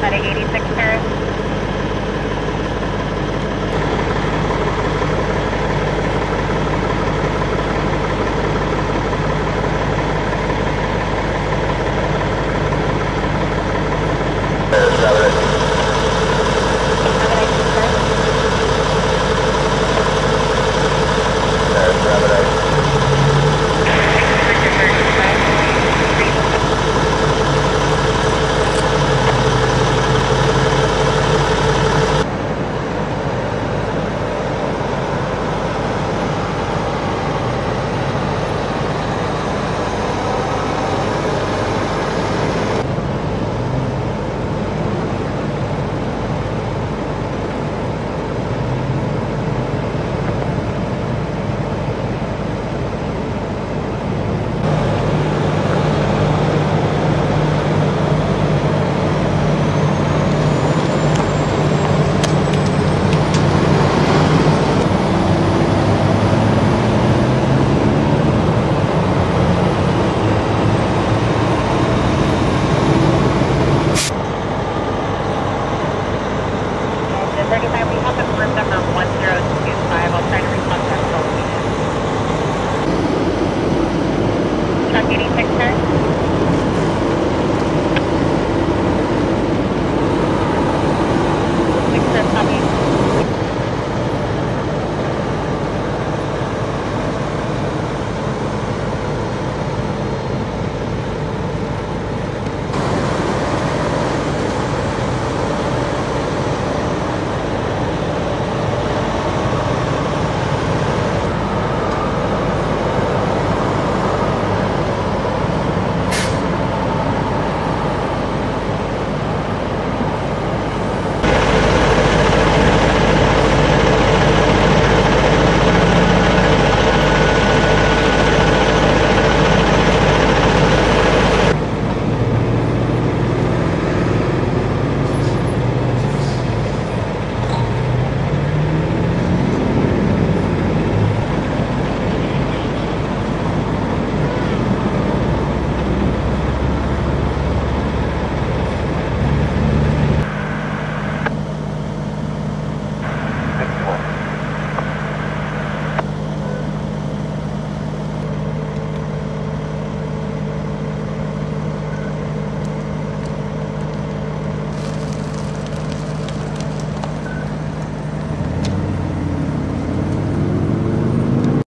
Medic 86 Paris. 35, we have confirmed number on 1025. I'll try to recontact both units. Truck 86, sir.